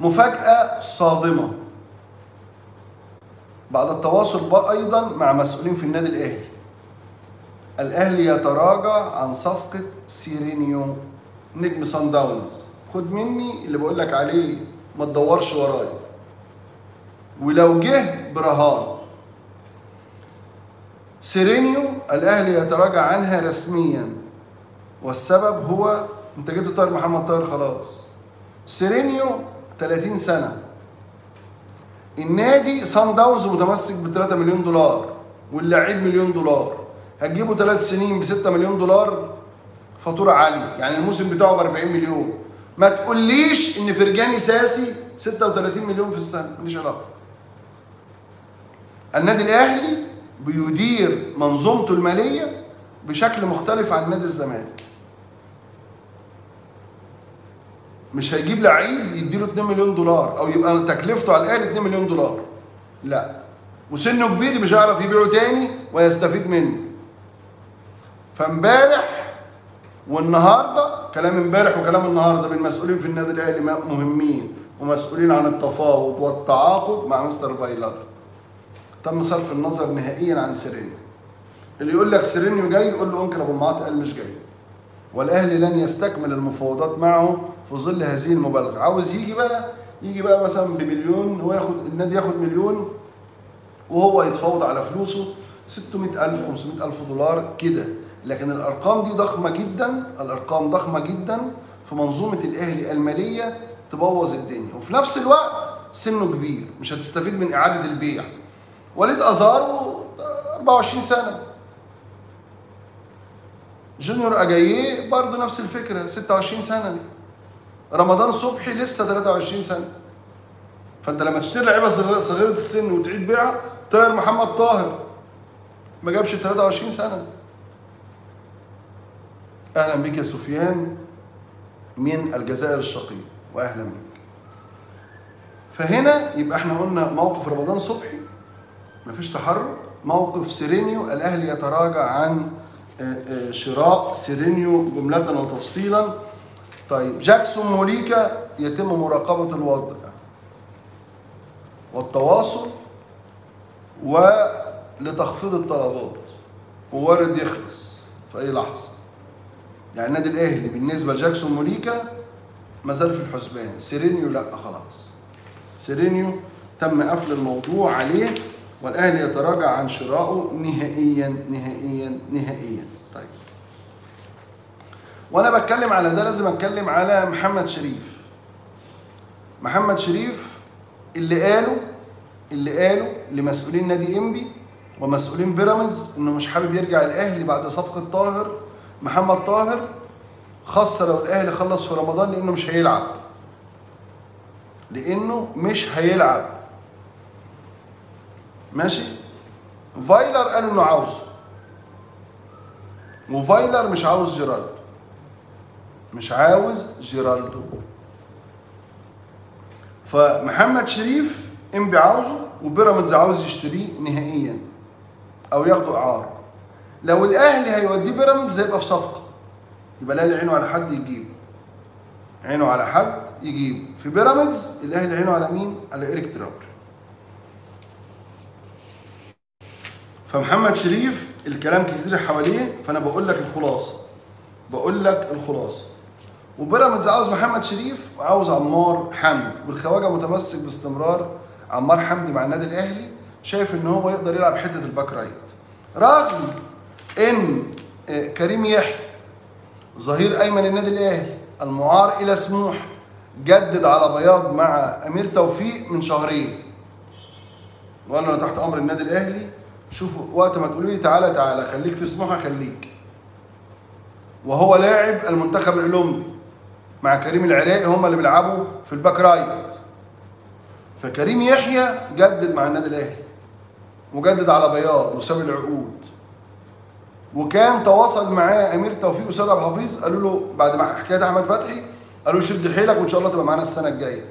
مفاجأة صادمة. بعد التواصل أيضا مع مسؤولين في النادي الأهلي. الأهلي يتراجع عن صفقة سيرينيو نجم سان داونز. خد مني اللي بقول لك عليه ما تدورش ورايا. ولو جه برهان. سيرينيو الأهلي يتراجع عنها رسميا. والسبب هو أنت جبت طاهر محمد طاهر خلاص. سيرينيو 30 سنة. النادي سان داونز متمسك ب 3 مليون دولار واللاعب مليون دولار. هتجيبه ثلاث سنين ب 6 مليون دولار؟ فاتورة عالية. يعني الموسم بتاعه ب 40 مليون. ما تقوليش إن فرجاني ساسي 36 مليون في السنة. ماليش علاقة. النادي الأهلي بيدير منظومته المالية بشكل مختلف عن نادي الزمالك. مش هيجيب لعيب يديله 2 مليون دولار أو يبقى تكلفته على الأهلي 2 مليون دولار. لا. وسنه كبير مش هيعرف يبيعه تاني ويستفيد منه. فامبارح والنهارده كلام امبارح وكلام النهارده بالمسؤولين في النادي الأهلي مهمين ومسؤولين عن التفاوض والتعاقد مع مستر فايلر. تم صرف النظر نهائيا عن سيرينيو. اللي يقول لك سيرينيو جاي يقول له ممكن أبو المعاطي قال مش جاي. والاهلي لن يستكمل المفاوضات معه في ظل هذه المبالغة. عاوز يجي بقى يجي بقى مثلا بمليون هو ياخد النادي ياخد مليون وهو يتفاوض على فلوسه 600000 500000 دولار كده. لكن الأرقام دي ضخمة جدا الأرقام ضخمة جدا في منظومة الأهلي المالية تبوظ الدنيا. وفي نفس الوقت سنه كبير مش هتستفيد من إعادة البيع. وليد أزارو 24 سنة. جونيور اجاييه برضه نفس الفكرة 26 سنة دي. رمضان صبحي لسه 23 سنة. فأنت لما تشتري لعيبة صغيرة السن وتعيد بيعها طاهر محمد طاهر. ما جابش 23 سنة. أهلا بك يا سفيان. من الجزائر الشقيق واهلا بك فهنا يبقى إحنا قلنا موقف رمضان صبحي. مفيش تحرك. موقف سيرينيو الأهلي يتراجع عن شراء سيرينيو جملة وتفصيلا. طيب جاكسون موليكا يتم مراقبة الوضع والتواصل ولتخفيض الطلبات. ووارد يخلص في أي لحظة. يعني النادي الأهلي بالنسبة لجاكسون موليكا ما زال في الحسبان. سيرينيو لا خلاص. سيرينيو تم قفل الموضوع عليه. والاهلي يتراجع عن شرائه نهائيا نهائيا نهائيا. طيب. وأنا بتكلم على ده لازم أتكلم على محمد شريف. محمد شريف اللي قالوا اللي قالوا لمسؤولين نادي إنبي ومسؤولين بيراميدز إنه مش حابب يرجع الأهلي بعد صفقة طاهر محمد طاهر خاصة لو الأهلي خلص في رمضان لأنه مش هيلعب. لأنه مش هيلعب. ماشي؟ فايلر قال إنه عاوزه وفايلر مش عاوز جيرالدو. مش عاوز جيرالدو. فمحمد شريف انبي عاوزه وبيراميدز عاوز يشتريه نهائيا أو ياخده إعارة. لو الأهلي هيوديه بيراميدز هيبقى في صفقة. يبقى الأهلي عينه على حد يجيبه عينه على حد يجيبه في بيراميدز الأهلي عينه على مين؟ على ايريك تراور فمحمد شريف الكلام كتير حواليه فأنا بقول لك الخلاصة. بقول لك الخلاصة. وبيراميدز عاوز محمد شريف وعاوز عمار حمدي. والخواجة متمسك باستمرار عمار حمدي مع النادي الأهلي. شايف إن هو يقدر يلعب حتة ال back right. رغم إن كريم يحيى ظهير أيمن النادي الأهلي المعار إلى سموحة جدد على بياض مع أمير توفيق من شهرين. وقال أنا تحت أمر النادي الأهلي. شوفوا وقت ما تقولوا لي تعالى تعالى خليك في سموحه خليك. وهو لاعب المنتخب الأولمبي مع كريم العراقي هم اللي بيلعبوا في ال back right. فكريم يحيى جدد مع النادي الأهلي وجدد على بياض وساب العقود. وكان تواصل معاه أمير توفيق وسيد عبد الحفيظ قالوا له بعد ما حكاية أحمد فتحي قالوا شد حيلك وإن شاء الله تبقى معانا السنة الجاية.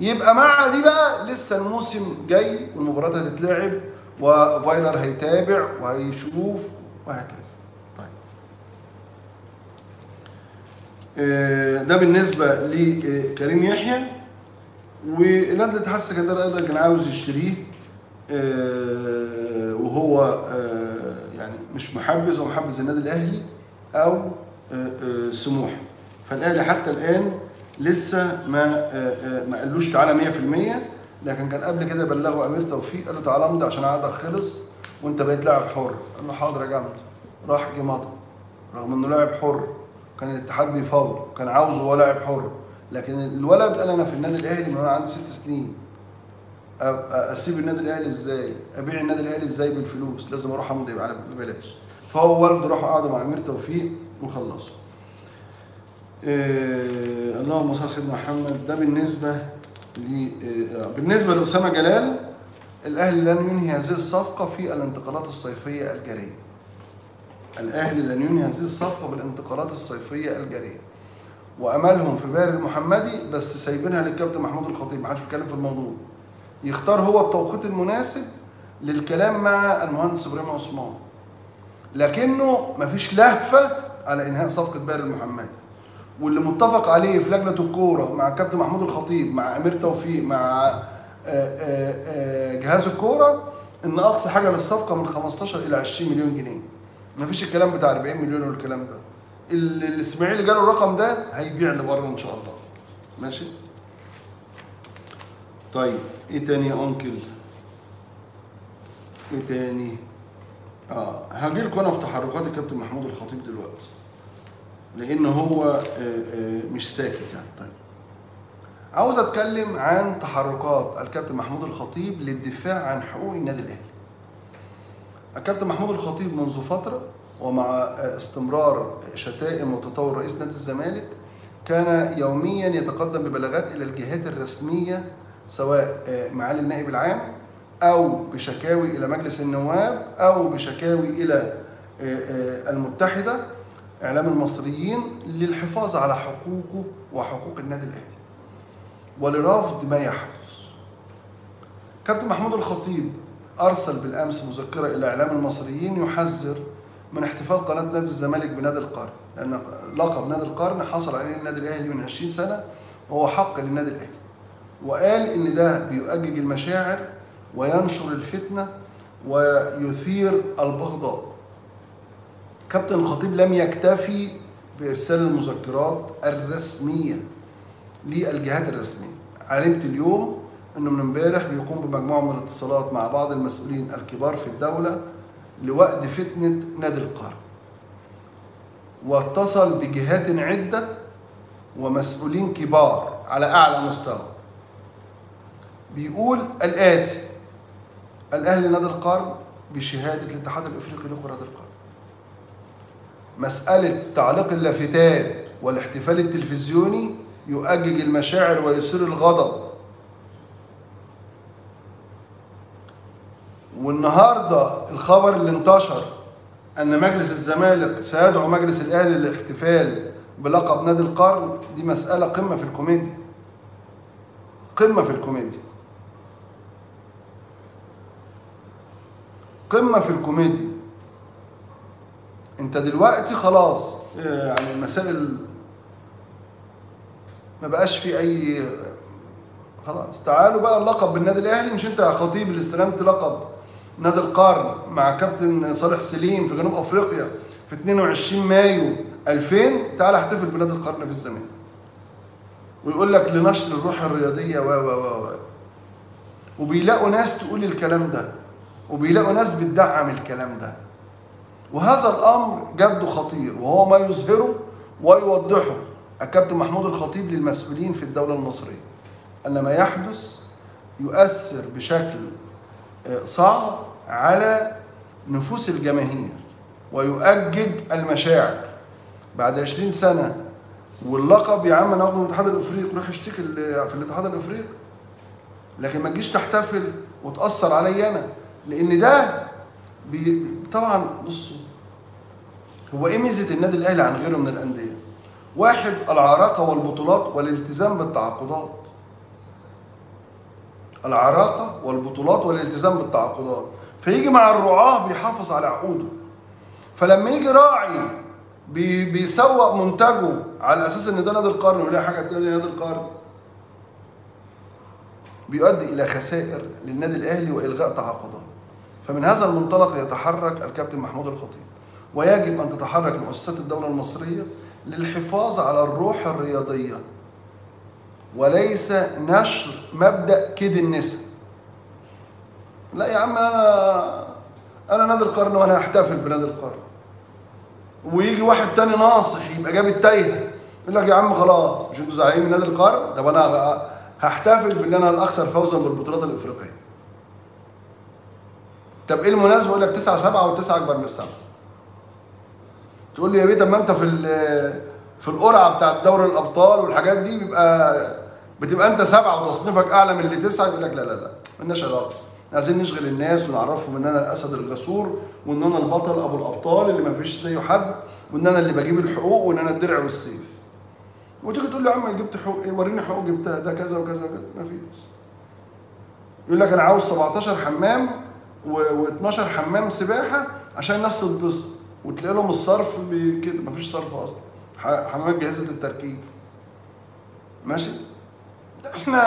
يبقى مع دي بقى لسه الموسم جاي والمباريات هتتلعب. وفايلر هيتابع وهيشوف وهكذا. طيب. ده بالنسبة لكريم يحيى. ونادي الاتحاد السكندري أيضا كان عاوز يشتريه آه، وهو آه، يعني مش محبذ هو محبذ النادي الأهلي أو آه، آه، سموحة. فالأهلي حتى الآن لسه ما آه، آه، ما قالوش تعالى 100% لكن كان قبل كده بلغوا أمير توفيق قال له تعالى امضي عشان عقدك خلص وانت بقيت لاعب حر قال له حاضر يا جماعة راح جه مضى رغم إنه لاعب حر كان الاتحاد بيفاوض كان عاوزه هو لاعب حر لكن الولد قال أنا في النادي الأهلي من وأنا عندي ست سنين أسيب النادي الأهلي إزاي؟ أبيع النادي الأهلي إزاي بالفلوس؟ لازم أروح أمضي على ببلاش. فهو والده راحوا قعدوا مع أمير توفيق وخلصوا. إيه اللهم صل على سيدنا محمد ده بالنسبة آه، بالنسبة لأسامة جلال الاهلي لن ينهي هذه الصفقة في الانتقالات الصيفية الجارية. الاهلي لن ينهي هذه الصفقة بالانتقالات الصيفية الجارية. وأملهم في باري المحمدي بس سايبينها للكابتن محمود الخطيب ما حدش بيتكلم في الموضوع. يختار هو التوقيت المناسب للكلام مع المهندس إبراهيم عثمان لكنه مفيش لهفة على إنهاء صفقة باري المحمدي واللي متفق عليه في لجنة الكورة مع الكابتن محمود الخطيب مع أمير توفيق مع آه، آه، آه، جهاز الكورة إن أقصى حاجة للصفقة من 15 إلى 20 مليون جنيه. مفيش الكلام بتاع 40 مليون والكلام ده. الإسماعيلي جاله الرقم ده هيبيع لبره إن شاء الله. ماشي؟ طيب إيه تاني يا انكل إيه تاني؟ آه هاجي لكم أنا في تحركات الكابتن محمود الخطيب دلوقتي. لأن هو آه، آه، مش ساكت يعني. طيب. عاوز أتكلم عن تحركات الكابتن محمود الخطيب للدفاع عن حقوق النادي الأهلي. الكابتن محمود الخطيب منذ فترة ومع آه، استمرار شتائم وتطور رئيس نادي الزمالك كان يوميا يتقدم ببلاغات إلى الجهات الرسمية سواء معالي النائب العام أو بشكاوي إلى مجلس النواب أو بشكاوي إلى المتحدة. إعلام المصريين للحفاظ على حقوقه وحقوق النادي الأهلي. ولرفض ما يحدث. كابتن محمود الخطيب أرسل بالأمس مذكرة إلى إعلام المصريين يحذر من احتفال قناة نادي الزمالك بنادي القرن لأن لقب نادي القرن حصل عليه النادي الأهلي من 20 سنة وهو حق للنادي الأهلي. وقال إن ده بيؤجج المشاعر وينشر الفتنة ويثير البغضاء. كابتن الخطيب لم يكتفي بإرسال المذكرات الرسمية للجهات الرسمية. علمت اليوم أنه من امبارح بيقوم بمجموعة من الاتصالات مع بعض المسؤولين الكبار في الدولة لوقت فتنة نادي القرن واتصل بجهات عدة ومسؤولين كبار على أعلى مستوى. بيقول الآتي الأهلي نادي القرن بشهادة الاتحاد الإفريقي لكرة القدم. مسألة تعليق اللافتات والاحتفال التلفزيوني يؤجج المشاعر ويثير الغضب. والنهاردة الخبر اللي انتشر أن مجلس الزمالك سيدعو مجلس الأهلي للاحتفال بلقب نادي القرن دي مسألة قمة في الكوميديا. قمة في الكوميديا. قمة في الكوميديا. انت دلوقتي خلاص يعني المسائل ما بقاش في أي خلاص تعالوا بقى اللقب بالنادي الأهلي مش أنت يا خطيب اللي استلمت لقب نادي القرن مع كابتن صالح سليم في جنوب أفريقيا في 22 مايو 2000 تعال احتفل بنادي القرن في الزمالك ويقول لك لنشر الروح الرياضية و و و. وبيلاقوا ناس تقول الكلام ده وبيلاقوا ناس بتدعم الكلام ده. وهذا الأمر جد خطير وهو ما يظهره ويوضحه الكابتن محمود الخطيب للمسؤولين في الدولة المصرية أن ما يحدث يؤثر بشكل صعب على نفوس الجماهير ويؤجج المشاعر. بعد 20 سنة واللقب يا عم ناخده من الاتحاد الإفريقي روح اشتكي في الاتحاد الإفريقي. لكن ما تجيش تحتفل وتأثر عليا أنا لأن ده بي طبعا بصوا هو إيه ميزة النادي الأهلي عن غيره من الأندية؟ واحد العراقة والبطولات والالتزام بالتعاقدات. العراقة والبطولات والالتزام بالتعاقدات. فيجي مع الرعاة بيحافظ على عقوده. فلما يجي راعي بي بيسوق منتجه على أساس إن ده نادي القرن ولا حاجة تانية نادي القرن بيؤدي إلى خسائر للنادي الأهلي وإلغاء تعاقدات فمن هذا المنطلق يتحرك الكابتن محمود الخطيب ويجب أن تتحرك مؤسسات الدولة المصرية للحفاظ على الروح الرياضية. وليس نشر مبدأ كيد النساء. لا يا عم أنا أنا نادي القرن وأنا هحتفل بنادي القرن. ويجي واحد تاني ناصح يبقى جاب التايهة يقول لك يا عم خلاص مش أنتوا زعلانين من نادي القرن؟ طب أنا هحتفل بأن أنا الأكثر فوزا بالبطولات الإفريقية. طب إيه المناسبة؟ يقول لك 9 7 والتسعه أكبر من السبعة. تقول لي يا بيه طب ما أنت في في القرعة بتاعت دوري الأبطال والحاجات دي بيبقى بتبقى أنت سبعة وتصنيفك أعلى من اللي تسعة. يقول لك لا لا لا مالناش علاقة. عايزين نشغل الناس ونعرفهم إن أنا الأسد الغسور وإن أنا البطل أبو الأبطال اللي ما فيش زيه حد وإن أنا اللي بجيب الحقوق وإن أنا الدرع والسيف. وتيجي تقول له يا عم جبت حقوق إيه؟ وريني حقوق جبتها ده كذا وكذا وكذا. ما فيش. يقول لك أنا عاوز 17 حمام و12 حمام سباحة عشان الناس تتبسط وتلاقي لهم الصرف كده مفيش صرف أصلا. حمامات جاهزة التركيب ماشي؟ إحنا